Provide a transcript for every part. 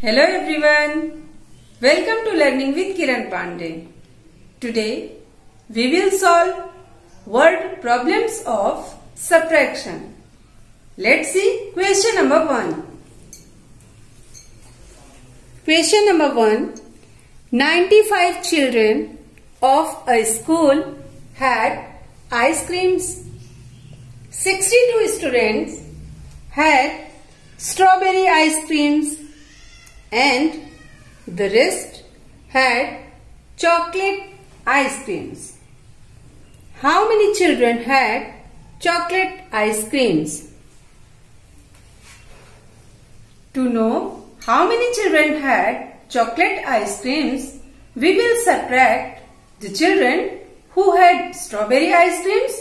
Hello everyone. Welcome to Learning with Kiran Pandey. Today we will solve word problems of subtraction. Let's see question number 1. Question number 1. 95 children of a school had ice creams. 62 students had strawberry ice creams and the rest had chocolate ice creams. How many children had chocolate ice creams? To know how many children had chocolate ice creams, we will subtract the children who had strawberry ice creams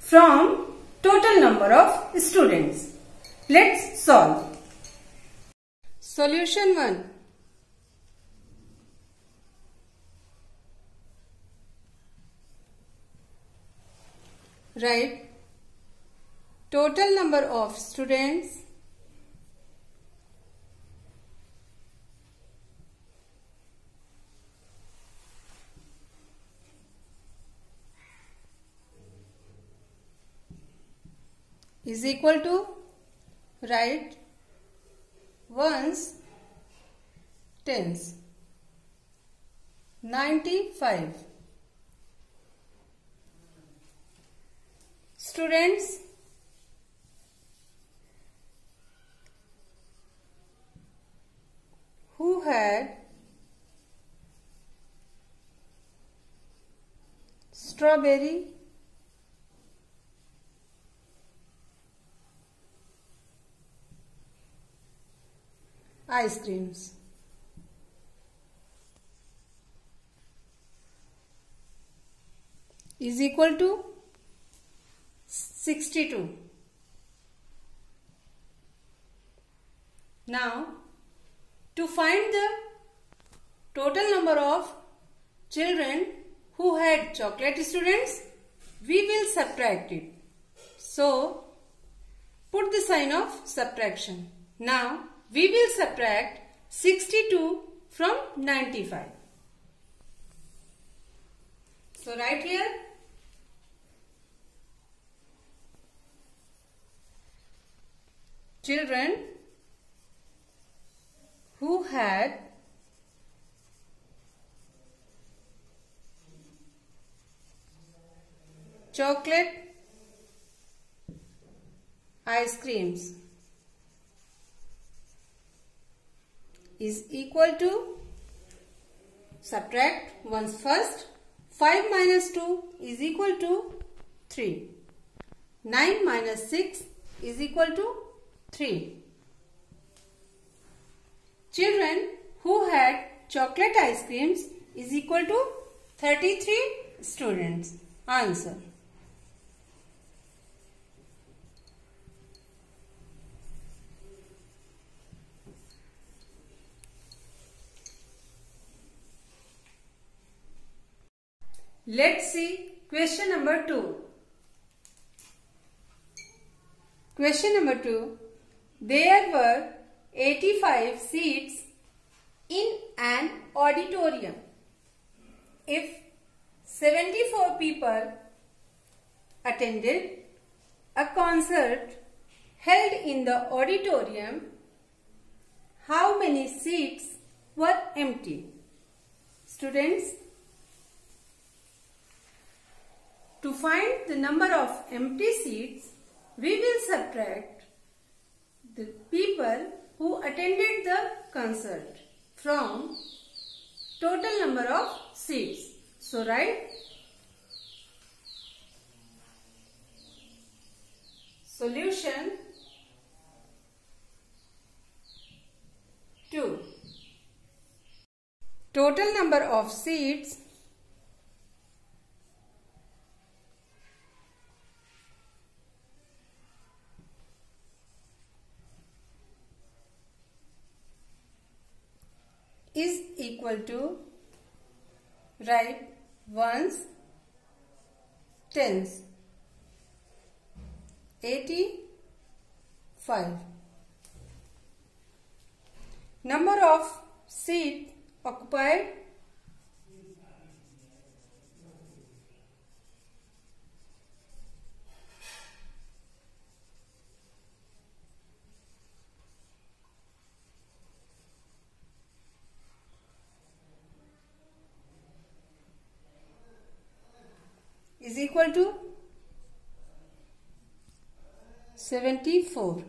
from total number of students. Let's solve. Solution 1 Write total number of students. Is equal to write ones tens. 95 students who had strawberry ice creams. is equal to 62. Now, to find the total number of children who had chocolate students, we will subtract it. So, put the sign of subtraction. Now, we will subtract 62 from 95. So right here children who had chocolate ice creams is equal to subtract once first 5 minus 2 is equal to 3 9 minus 6 is equal to 3 children who had chocolate ice creams is equal to 33 students. Answer Let's see question number 2. Question number 2. There were 85 seats in an auditorium. If 74 people attended a concert held in the auditorium, how many seats were empty? Students, To find the number of empty seats, we will subtract the people who attended the concert from total number of seats. So write solution 2. Total number of seats is equal to write ones tens. 85 number of seat occupied is equal to 74.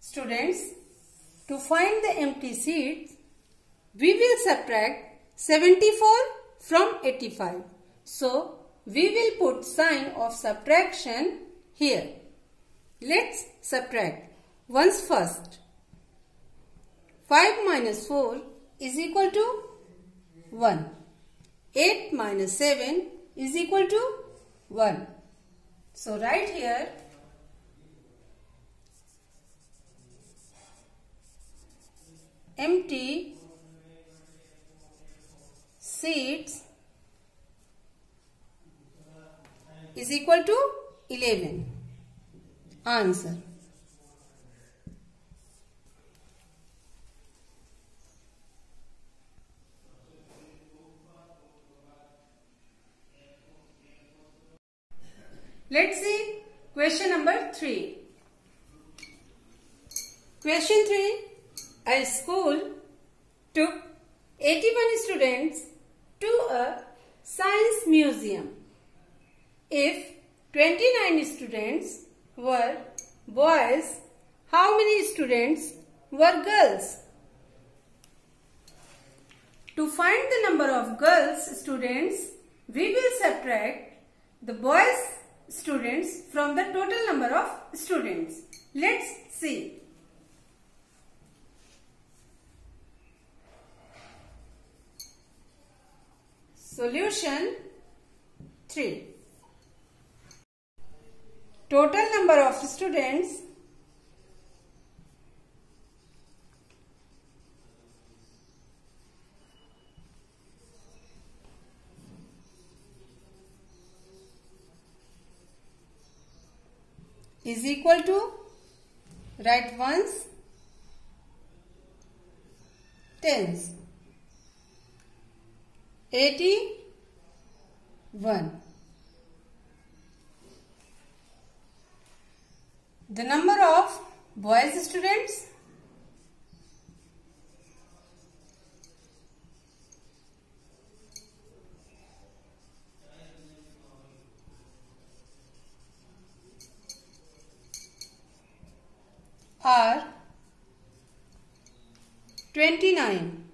Students, to find the empty seats, we will subtract 74 from 85. So, we will put sign of subtraction here. Let's subtract. Once first. 5 minus 4 is equal to 1. 8 minus 7 is equal to 1. So, right here empty seats is equal to 11. Answer. Let's see question number 3. Question 3. A school took 81 students to a science museum. If 29 students were boys, how many students were girls? To find the number of girls students, we will subtract the boys students from the total number of students. Let's see. Solution 3. Total number of students is equal to write ones tens. 81 the number of boys students 29.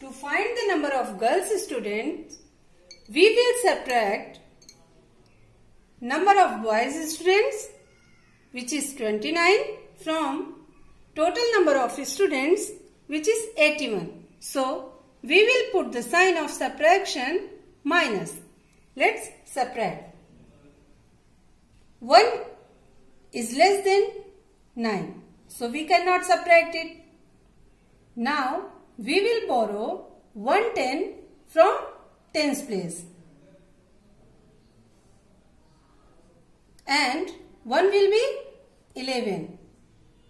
To find the number of girls students, we will subtract number of boys students which is 29 from total number of students which is 81. So, we will put the sign of subtraction minus. Let's subtract. 1 is less than 9. So we cannot subtract it. Now we will borrow 110 from tens place. And 1 will be 11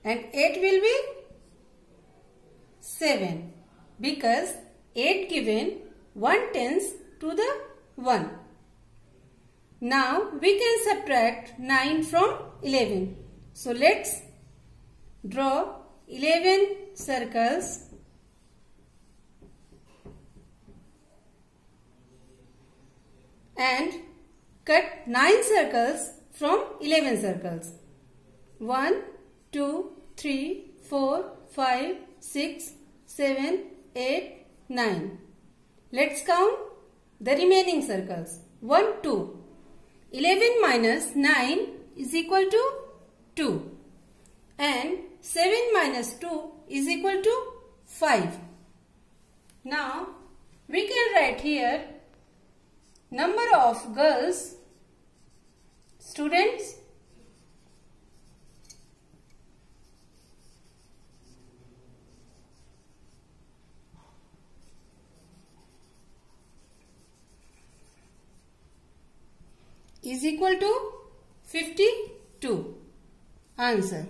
and 8 will be 7 because 8 given 1 tens to the 1. Now we can subtract 9 from 11. So let's draw 11 circles. And cut 9 circles from 11 circles. 1, 2, 3, 4, 5, 6, 7, 8, 9. Let's count the remaining circles. 1, 2. 11 minus 9 is equal to 2 and 7 minus 2 is equal to 5. Now we can write here number of girls students is equal to 52. Answer.